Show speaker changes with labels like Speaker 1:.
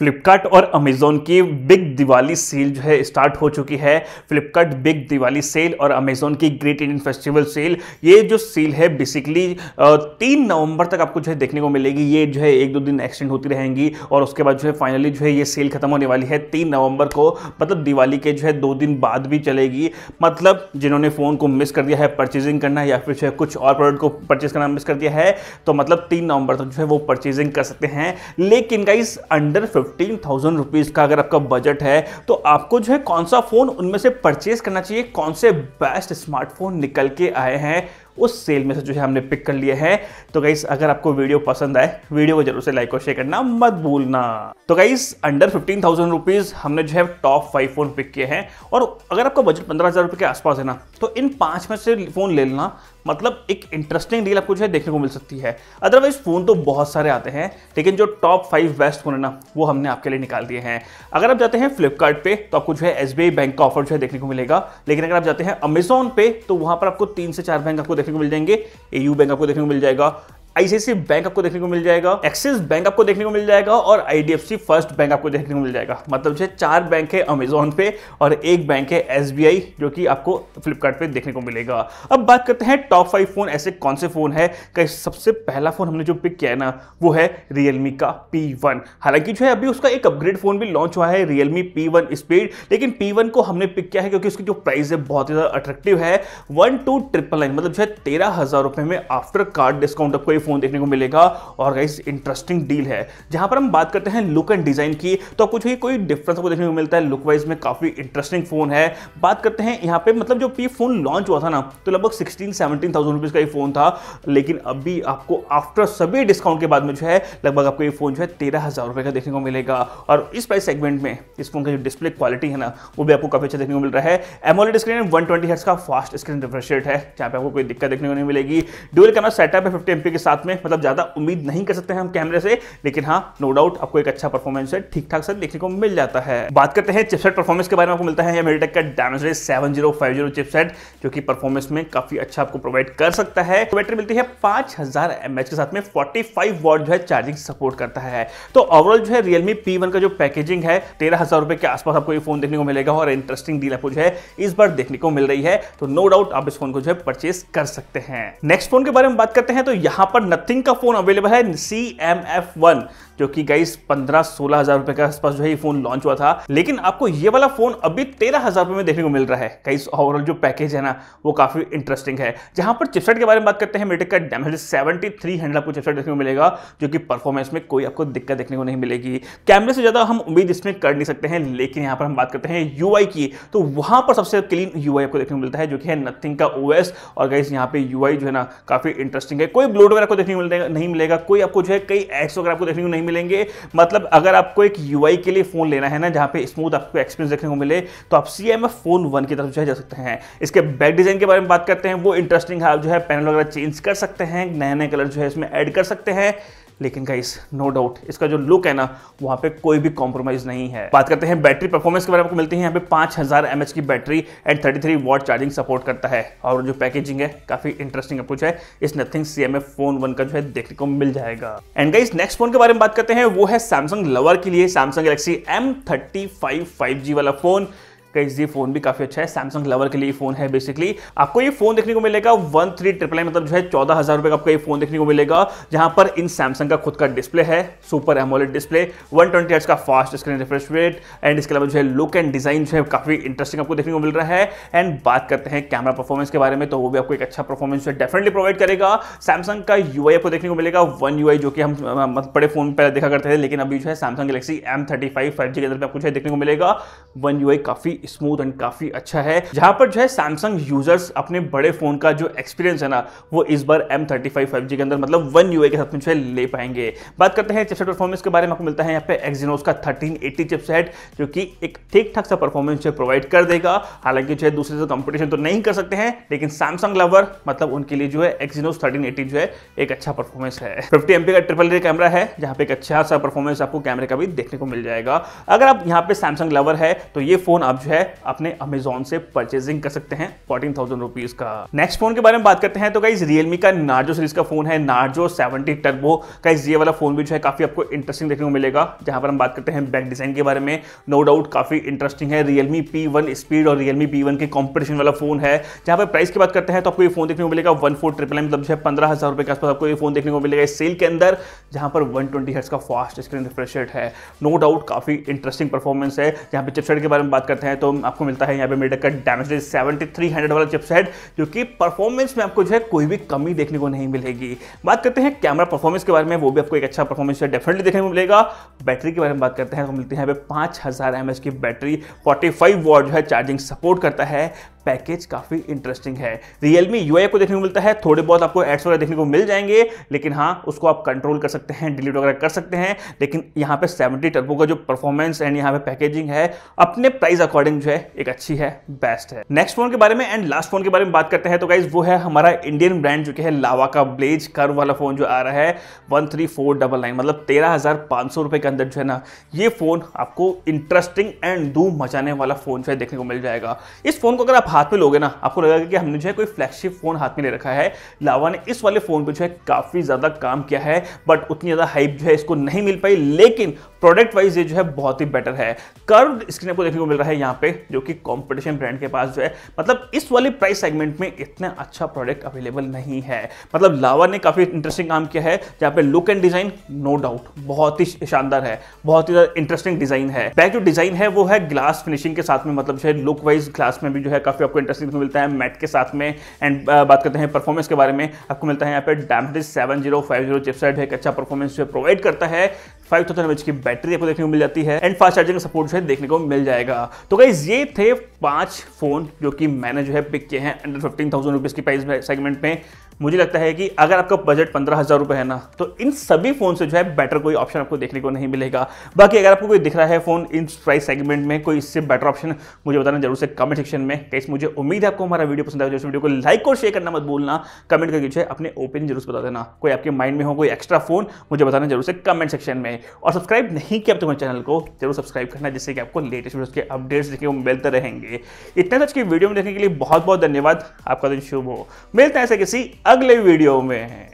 Speaker 1: फ्लिपकार्ट और अमेजोन की big Diwali cell जो है स्टार्ट हो चुकी है। फ्लिपकार्ट बिग दिवाली सेल और अमेजोन की ग्रेट इंडियन फेस्टिवल सेल। ये जो सेल है बेसिकली तीन नवंबर तक आपको जो है देखने को मिलेगी। ये जो है एक दो दिन एक्सटेंड होती रहेंगी और उसके बाद जो है फाइनली जो है ये सेल खत्म होने वाली है तीन नवंबर को। मतलब दिवाली के जो है दो दिन बाद भी चलेगी। मतलब जिन्होंने फ़ोन को मिस कर दिया है परचेजिंग करना या फिर जो है कुछ और प्रोडक्ट को परचेज करना मिस कर दिया है तो मतलब तीन नवंबर तक जो है वो परचेजिंग कर सकते हैं। लेकिन guys under fifteen thousand rupees का अगर आपका बजट है तो आपको जो है कौन सा फ़ोन उनमें से परचेज करना चाहिए? कौन से बेस्ट स्मार्टफ़ोन निकल के आए हैं? उस सेल में से जो है हमने पिक कर लिए हैं। तो गाइस अगर आपको वीडियो पसंद आए वीडियो को ज़रूर से लाइक और शेयर करना मत भूलना। तो guys under fifteen thousand rupees हमने जो है टॉप फाइव फ़ोन पिक किए हैं। और अगर आपका बजट पंद्रह हज़ार रुपए के आसपास है ना तो इन पाँच में से फ़ोन ले लेना। मतलब एक इंटरेस्टिंग डील आपको जो है देखने को मिल सकती है। अदरवाइज़ फ़ोन तो बहुत सारे आते हैं, लेकिन जो टॉप फाइव बेस्ट फ़ोन है ना, वो हमने आपके लिए निकाल दिए हैं। अगर आप जाते हैं फ्लिपकार्ट पे तो आपको जो है एस बैंक का ऑफ़र जो है देखने को मिलेगा। लेकिन अगर आप जाते हैं अमेजोन पे तो वहाँ पर आपको तीन से चार बैंक आपको देखने को मिल जाएँगे। एयू बैंक आपको देखने को मिल जाएगा। आईसीआईसी बैंक आपको देखने को मिल जाएगा एक्सिस बैंक आपको देखने को मिल जाएगा और आईडीएफसी फ़र्स्ट बैंक आपको देखने को मिल जाएगा। मतलब जो चार बैंक है अमेजोन पे और एक बैंक है एसबीआई जो कि आपको फ्लिपकार्ट पे देखने को मिलेगा। अब बात करते हैं टॉप फाइव फ़ोन ऐसे कौन से फ़ोन है? का सबसे पहला फ़ोन हमने जो पिक किया है ना, वो है रियलमी का पी हालाँकि जो है अभी उसका एक अपग्रेड फ़ोन भी लॉन्च हुआ है रियलमी पी स्पीड लेकिन पी को हमने पिक किया है क्योंकि उसकी जो प्राइस है बहुत ही ज़्यादा अट्रैक्टिव है। वन टू ट्रिपल नाइन मतलब जो है तेरह हज़ार रुपए में आफ्टर कार्ड डिस्काउंट आपको फ़ोन देखने को मिलेगा और गाइस इंटरेस्टिंग डील है। जहाँ पर हम बात करते हैं लुक एंड डिज़ाइन की तो आपको जो कोई डिफरेंस आपको देखने को मिलता है लुक वाइज में, काफ़ी इंटरेस्टिंग फ़ोन है। बात करते हैं यहाँ पे मतलब जो ये फ़ोन लॉन्च हुआ था ना तो लगभग सिक्सटीन सेवनटीन थाउज़ेंड रुपीज़ का ये फ़ोन था, लेकिन अभी आपको आफ्टर सभी डिस्काउंट के बाद में जो है, लगभग आपको ये फ़ोन जो है तेरह हज़ार रुपए का देखने को मिलेगा। और इस प्राइस सेगमेंट में, इस फ़ोन का जो डिस्प्ले क्वालिटी है ना, वो भी आपको काफ़ी अच्छा देखने को मिल रहा है। एमोलेड स्क्रीन वन ट्वेंटी का फास्ट स्क्रीन रिफ्रेश रेट है, जहाँ पे आपको कोई दिक्कत देखने को नहीं मिलेगी। ड्यूल कैमरा सेटअप है फिफ्टी एमपी के साथ। में मतलब ज़्यादा उम्मीद नहीं कर सकते हैं हम कैमरे से, लेकिन हाँ नो डाउट आपको एक अच्छा परफॉर्मेंस है ठीक ठाक से देखने को मिल जाता है। बात करते हैं चिपसेट परफॉर्मेंस के बारे में, आपको मिलता है मेडिटेक का Dimensity seven zero five zero chipset जो कि परफॉर्मेंस में काफ़ी अच्छा आपको प्रोवाइड कर सकता है। बैटरी मिलती है पाँच हज़ार के साथ में फोर्टी फाइव वॉट जो है चार्जिंग सपोर्ट करता है। तो ओवरऑल जो है रियलमी पी का जो पैकेजिंग है, तेरह हज़ार रुपए के आसपास आपको ये फ़ोन देखने को मिलेगा और इंटरेस्टिंग डील आपको जो है इस बार देखने को मिल रही है। तो नो डाउट आप इस फ़ोन को जो है परचेस कर सकते हैं। नेक्स्ट फ़ोन के बारे में बात करते हैं तो यहाँ पर नथिंग का फ़ोन अवेलेबल है सी एम एफ़ वन जो कि गाइस पंद्रह सोलह हज़ार रुपए के आसपास जो है ये फ़ोन लॉन्च हुआ था। लेकिन आपको ये वाला फ़ोन अभी तेरह हज़ार रुपए में देखने को मिल रहा है। गाइस ओवरऑल जो पैकेज है ना, वो काफ़ी इंटरेस्टिंग है। जहाँ पर चिपसेट के बारे में बात करते हैं मेटेक का डैमेज सेवेंटी थ्री हंड्रेड आपको चिपसेट देखने को मिलेगा, जो कि परफॉर्मेंस में कोई आपको दिक्कत देखने को नहीं मिलेगी। कैमरे से ज़्यादा हम उम्मीद इसमें कर नहीं सकते हैं, लेकिन यहाँ पर हम बात करते हैं यू की। तो वहाँ पर सबसे क्लीन यू आपको देखने को मिलता है, जो कि है नथिंग का ओएस और गाइस यहाँ पे यू जो है ना, काफ़ी इंटरेस्टिंग है। कोई ब्लोड वगैरह को देखने को मिलेगा नहीं मिलेगा। कोई आपको जो है कई एड्स वगैरह आपको देखने को नहीं मिलेंगे। मतलब अगर आपको एक यूआई के लिए फ़ोन लेना है ना, जहाँ पे स्मूथ आपको एक्सपीरियंस देखने को मिले तो आप सी एम फ़ोन वन की तरफ़ जो है जा सकते हैं। इसके बैक डिज़ाइन के बारे में बात करते हैं। वो इंटरेस्टिंग है आप जो है पैनल वगैरह चेंज कर सकते हैं नए नए कलर जो है इसमें ऐड कर सकते हैं। लेकिन गाइस नो डाउट इसका जो लुक है ना, वहाँ पे कोई भी कॉम्प्रोमाइज नहीं है। बात करते हैं बैटरी परफॉर्मेंस के बारे में आपको मिलती है। यहाँ पे पाँच हज़ार एमएच की battery and thirty three watt charging support करता है। और जो पैकेजिंग है, काफ़ी इंटरेस्टिंग अप्रोच है। इस Nothing C M phone one का जो है, देखने को मिल जाएगा। एंड गाइस नेक्स्ट फ़ोन के बारे में बात करते हैं, वो है सैमसंग लवर के लिए। सैमसंग गैलेक्सी एम थर्टी वाला फ़ोन गाइस ये फ़ोन भी काफ़ी अच्छा है। सैमसंग लवर के लिए फ़ोन है बेसिकली आपको ये फ़ोन देखने को मिलेगा वन थ्री ट्रिपल आई मतलब जो है चौदह हज़ार रुपए का आपको ये फ़ोन देखने को मिलेगा, जहाँ पर इन सैमसंग का खुद का डिस्प्ले है super AMOLED display one twenty का fast screen refresh rate and इसके अलावा जो है लुक एंड डिज़ाइन जो है काफ़ी इंटरेस्टिंग आपको देखने को मिल रहा है। एंड बात करते हैं कैमरा परफॉर्मेंस के बारे में तो वो भी आपको एक अच्छा परफॉर्मेंस जो डेफिनेटली प्रोवाइड करेगा। सैमसंग का यू आपको देखने को मिलेगा वन यूआई जो कि हम बड़े फ़ोन पर देखा करते थे, लेकिन अभी जो है Samsung Galaxy M thirty five five G के अंदर आपको जो है देखने को मिलेगा। वन यूआई काफ़ी स्मूथ एंड काफ़ी अच्छा है। जहाँ पर जो है सैमसंग यूज़र्स अपने बड़े फ़ोन का जो एक्सपीरियंस है ना, वो इस बार एम थर्टी के अंदर मतलब वन यू के साथ में जो है ले पाएँगे। बात करते हैं चिपसेट परफॉर्मेंस के बारे में, आपको मिलता है यहाँ पे एक्जीनोस का थर्टीन एट्टी चिपसेट जो कि एक ठीक ठाक सा परफॉर्मेंस जो प्रोवाइड कर देगा। हालाँकि जो है दूसरे से कंपटीशन तो नहीं कर सकते हैं, लेकिन सैमसंग लवर मतलब उनके लिए जो है एक्जीनोस थर्टीन जो है एक अच्छा परफॉर्मेंस है। फिफ्टी एमपी का ट्रिपल रे कैमरा है, जहाँ पे एक अच्छा सा परफॉर्मेंस आपको कैमरे का भी देखने को मिल जाएगा। अगर आप यहाँ पे सैमसंग लवर है तो ये फ़ोन आप जो है, अपने अमेजोन से परचेजिंग कर सकते हैं फोर्टीन थाउज़ेंड रुपीज़ का। नेक्स्ट फ़ोन के बारे में बात करते हैं तो गाइज़ रियलमी का नार्जो सीरीज़ का फ़ोन है नार्जो सेवेंटी टर्बो गाइज़ ये वाला फ़ोन भी जो है, काफ़ी आपको इंटरेस्टिंग देखने को मिलेगा। जहाँ पर हम बात करते हैं बैक डिज़ाइन के बारे में नो डाउट काफ़ी इंटरेस्टिंग है। रियलमी पी वन स्पीड और रियलमी पी वन के कॉम्पिटिशन वाला फ़ोन है। जहाँ पर प्राइस की बात करते हैं तो आपको ये फ़ोन देखने को मिलेगा वन फोर ट्रिपल एम मतलब जो है, पंद्रह हज़ार रुपए के आसपास आपको ये फ़ोन देखने को मिलेगा इस सेल के अंदर, जहाँ पर वन ट्वेंटी का फास्ट स्क्रीन रिफ्रेश है। नो डाउट काफ़ी इंटरेस्टिंग परफॉर्मेंस है। जहाँ पे चिपसेट के बारे में बात करते हैं तो आपको मिलता है यहाँ पे मेडक का डैमेज सेवेंटी थ्री हंड्रेड वाला चिपसेट, जो कि परफॉर्मेंस में आपको जो है कोई भी कमी देखने को नहीं मिलेगी। बात करते हैं कैमरा परफॉर्मेंस के बारे में, वो भी आपको एक अच्छा परफॉर्मेंस डेफिनेटली देखने को मिलेगा। बैटरी के बारे में बात करते हैं तो मिलती है यहाँ पे पाँच हज़ार की बैटरी फोर्टी फाइव वॉट जो है चार्जिंग सपोर्ट करता है। पैकेज काफ़ी इंटरेस्टिंग है। रियलमी यू को देखने को मिलता है, थोड़े बहुत आपको एड्स वगैरह देखने को मिल जाएँगे, लेकिन हाँ उसको आप कंट्रोल कर सकते हैं डिलीट वगैरह कर सकते हैं, लेकिन यहाँ पे 70 टर्बो का जो परफॉर्मेंस एंड यहाँ पे पैकेजिंग है, अपने प्राइस अकॉर्डिंग जो है, एक अच्छी है बेस्ट है। नेक्स्ट फ़ोन के बारे में एंड लास्ट फ़ोन के बारे में बात करते हैं तो गाइज़ वो है हमारा इंडियन ब्रांड जो कि है लावा का ब्लेज कर्व वाला फ़ोन जो आ रहा है one three four double nine मतलब तेरह हज़ार पाँच सौ रुपए के अंदर जो है ना, ये फ़ोन आपको इंटरेस्टिंग एंड धूम मचाने वाला फ़ोन जो है देखने को मिल जाएगा। इस फ़ोन को अगर आप हाथ में लोगे ना, आपको लगेगा कि हमने जो है कोई फ्लैगशिप फ़ोन हाथ में ले रखा है। लावा ने इस वाले फ़ोन पे जो है काफ़ी ज़्यादा काम किया है बट उतनी ज़्यादा हाइप जो है इसको नहीं मिल पाई, लेकिन प्रोडक्ट वाइज ये जो है बहुत ही बेटर है। कर्व स्क्रीन आपको देखने को मिल रहा है यहाँ पे, जो कि कॉम्पिटिशन ब्रांड के पास जो है। मतलब इस वाली प्राइस सेगमेंट में इतना अच्छा प्रोडक्ट अवेलेबल नहीं है। मतलब लावा ने काफ़ी इंटरेस्टिंग काम किया है, जहाँ पे look and design no doubt बहुत ही शानदार है, बहुत ही इंटरेस्टिंग डिज़ाइन है। बैक जो डिज़ाइन है, वो है ग्लास फिनिशिंग के साथ में मतलब जो है लुक वाइज ग्लास में भी जो है काफ़ी आपको इंटरेस्टिंग मिलता है मैट के साथ में। एंड बात करते हैं परफॉर्मेंस के बारे में। आपको मिलता है यहाँ पे Dimensity seven zero five zero chipset है, एक अच्छा परफॉर्मेंस जो प्रोवाइड करता है। फाइव थाउज़ेंड एच की बैटरी आपको देखने को मिल जाती है। एंड फास्ट चार्जिंग का सपोर्ट जो है देखने को मिल जाएगा। तो गाइज़ ये थे पाँच फ़ोन जो कि मैंने जो है पिक किए हैं अंडर फिफ्टीन थाउज़ेंड रुपीज़ की प्राइस सेगमेंट में। मुझे लगता है कि अगर आपका बजट पंद्रह हज़ार रुपए है ना तो इन सभी फ़ोन से जो है बेटर कोई ऑप्शन आपको देखने को नहीं मिलेगा। बाकी अगर आपको कोई दिख रहा है फ़ोन इन प्राइस सेगमेंट में, कोई इससे बेटर ऑप्शन मुझे बताना ज़रूर से कमेंट सेक्शन में। कैसे मुझे उम्मीद है आपको हमारा वीडियो पसंद आएगा वीडियो को लाइक और शेयर करना मत भूलना। कमेंट करके जो है अपने ओपिनियन ज़रूर बता देना। कोई आपके माइंड में हो, कोई एक्स्ट्रा फ़ोन मुझे बताना ज़रूर से कमेंट सेक्शन में। और सब्सक्राइब नहीं किया तो चैनल को ज़रूर सब्सक्राइब करना, जिससे कि आपको लेटेस्ट वीडियो के अपडेट्स देखने को मिलते रहेंगे। इतने तक की वीडियो में देखने के लिए बहुत बहुत धन्यवाद। आपका दिन शुभ हो। मिलते हैं ऐसे किसी अगले वीडियो में हैं।